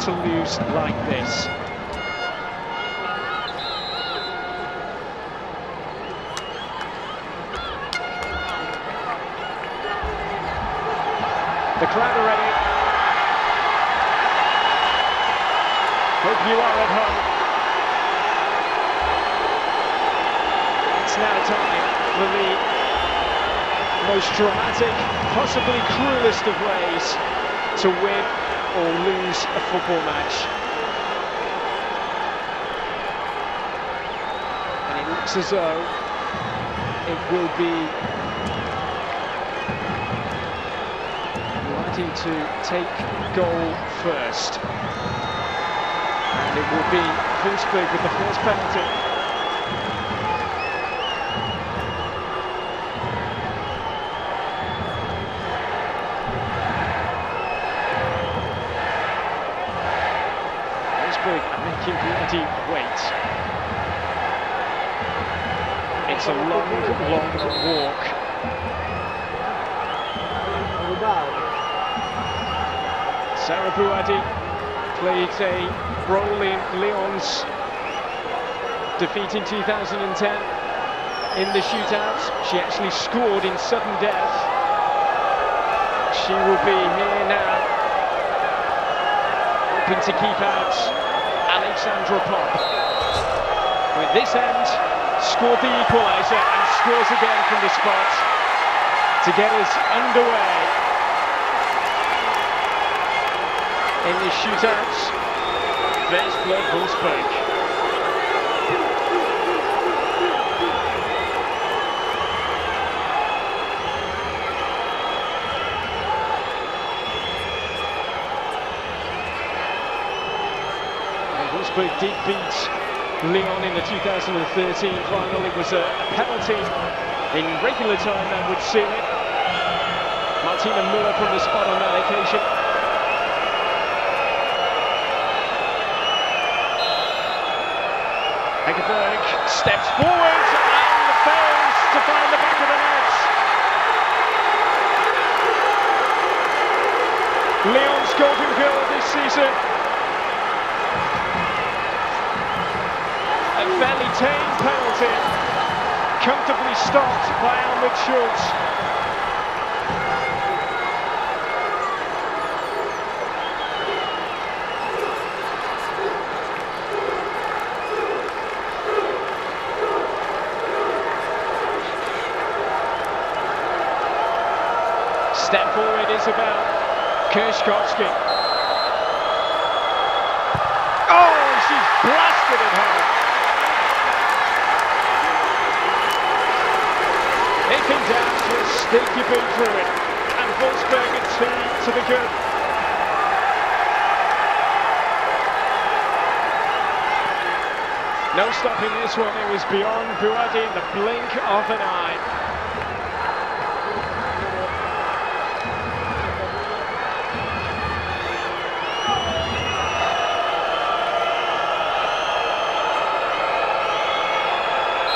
to lose like this. The crowd are ready. Hope you are at home. It's now time for the most dramatic, possibly cruelest of ways to win a football match. And it looks as though it will be wanting to take goal first. And it will be Wolfsburg with the first penalty. Wolfsburg are making bloody wait. It's a long, long walk. Sarah Bouhaddi played a role in Lyon's defeat in 2010 in the shootouts. She actually scored in sudden death. She will be here now, hoping to keep out Alexandra Popp. With this end, scored the equaliser and scores again from the spot to get us underway in the shootouts. There's Blood Wolfsburg. Wolfsburg did beat Lyon in the 2013 final. It was a penalty in regular time that would seal it. Martina Müller from the spot on that occasion. Hegerberg steps forward and fails to find the back of the net. Lyon's golden goal this season. A fairly tame penalty, comfortably stopped by Almut Schulz. Step forward, Isabel Kerschowski. Oh, she's blasted it home. If in doubt, boot through it. And Wolfsburg are two to the good. No stopping this one, it was beyond Bouhaddi in the blink of an eye.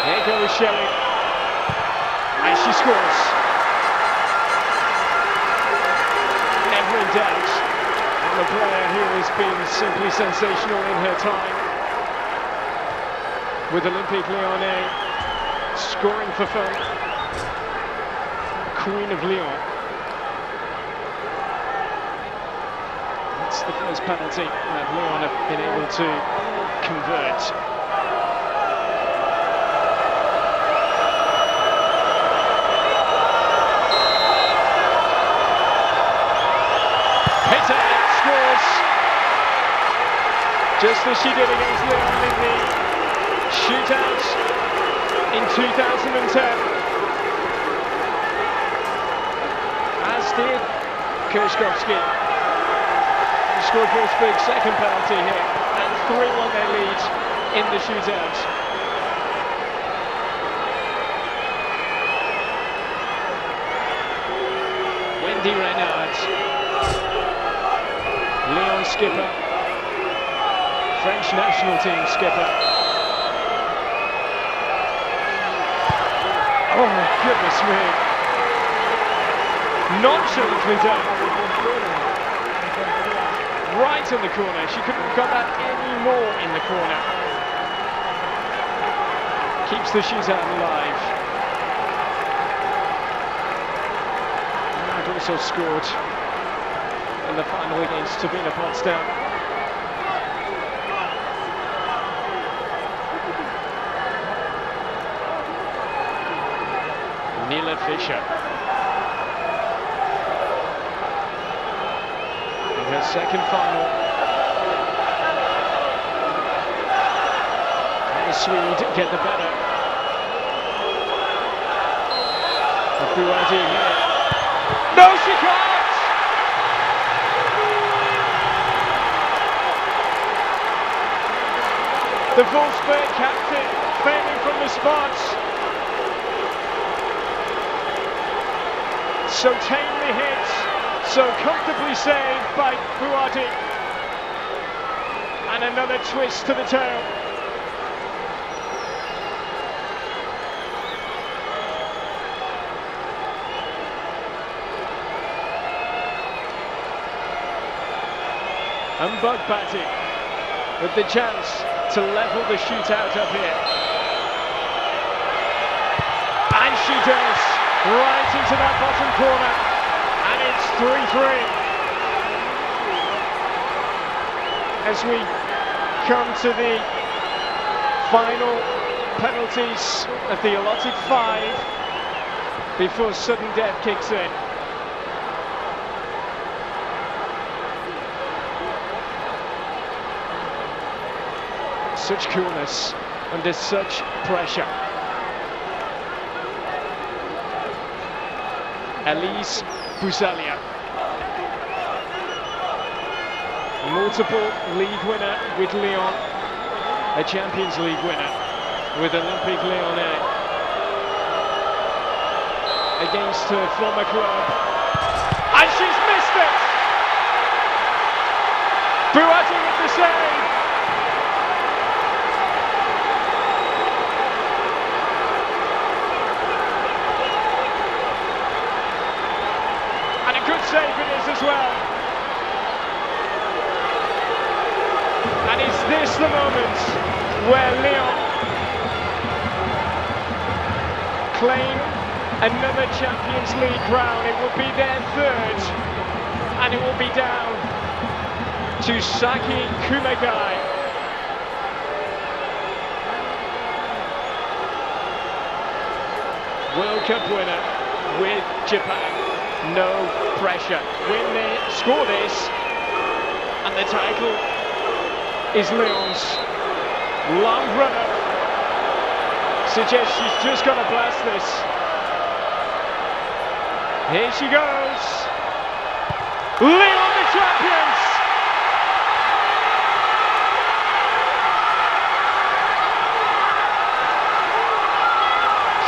Here goes Schelin. And she scores. Never in doubt. And the player who has been simply sensational in her time with Olympique Lyonnais scoring for fun. Queen of Lyon. That's the first penalty that Lyon have been able to convert. Just as she did against Lyon in the shootout in 2010. As did Kerschowski. He scored Wolfsburg's second penalty here, and 3-1 their lead in the shootout. Wendy Renard, Lyon skipper, French national team skipper. Oh my goodness me. Nonchalantly done. right in the corner. She couldn't have got that any more in the corner. Keeps the shootout alive. And also scored in the final against Turbine Potsdam. Nilla Fischer. In her second final. And the Swede get the better. Bouhaddi here. No, she can't! The Wolfsburg captain failing from the spots. So tamely hit, So comfortably saved by Bouhaddi. And another twist to the tail. And Batty with the chance to level the shootout up here. And she does, right into that bottom corner. And it's 3-3. As we come to the final penalties of the allotted five before sudden death kicks in. Such coolness under such pressure. Elise Bussaglia. Multiple league winner with Lyon, a Champions League winner with Olympique Lyonnais against her former club. And she's missed it! Bouhaddi with the save it is as well. And is this the moment where Lyon claim another Champions League crown? It will be their third, and it will be down to Saki Kumagai. World Cup winner with Japan no pressure. Win this, score this, and the title is Lyon's. Long runner suggests she's just going to blast this. Here she goes. Lyon the champions!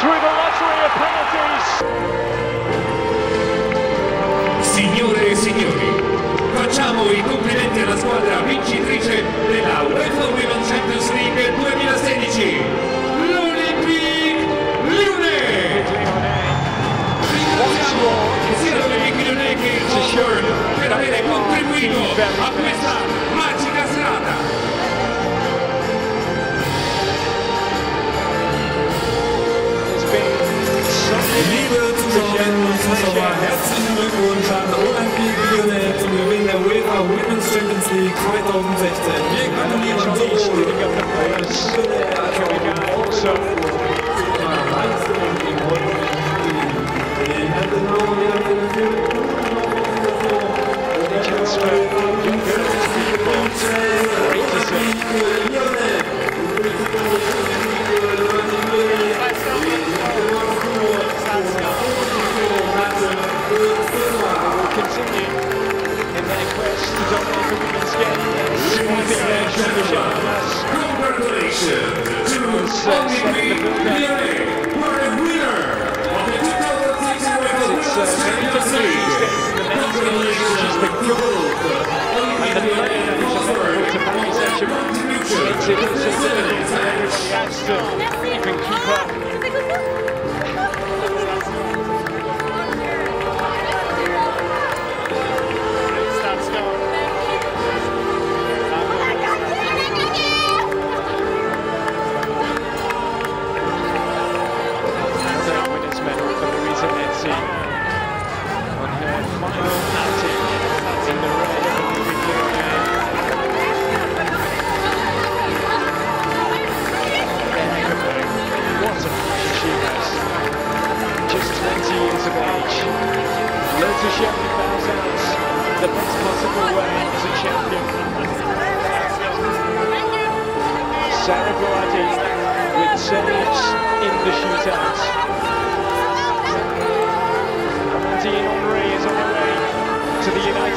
Through the lottery of penalties. Signore e signori, facciamo i complimenti alla squadra vincitrice della UEFA Women Champions League. 2016, contribution.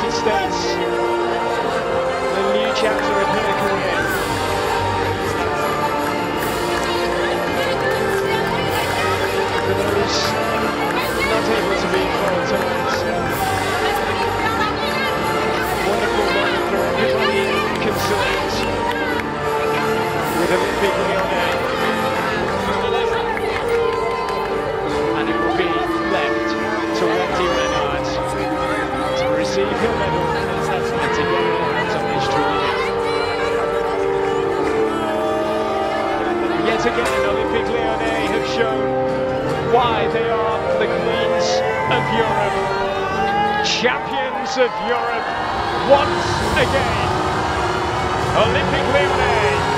United States. A new chapter of her career. For those not able to be involved tonight, wonderful moment for everybody concerned with Olympique Lyonnais. Yet again, Olympique Lyonnais have shown why they are the queens of Europe, champions of Europe once again. Olympique Lyonnais.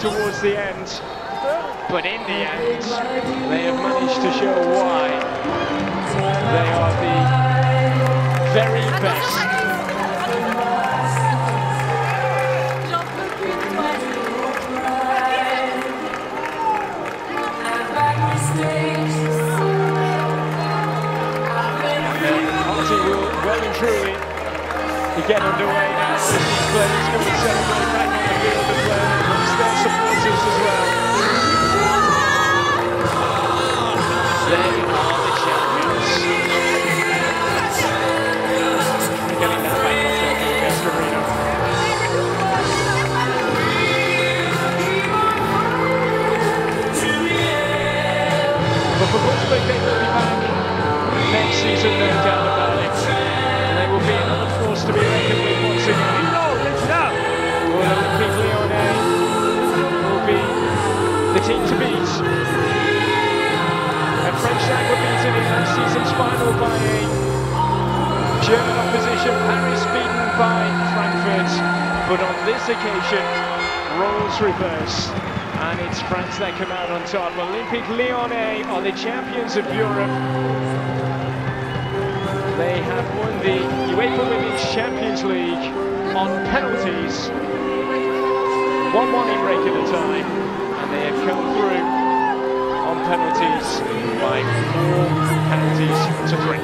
Towards the end. But in the end, they have managed to show why they are the very best. The well and truly get underway now these players and celebrate back next season, no doubt occasion, roles reversed. And it's France that come out on top. Olympique Lyonnais are the champions of Europe. They have won the UEFA Women's Champions League on penalties. 1-1 in regular time. And they have come through on penalties by four penalties to three.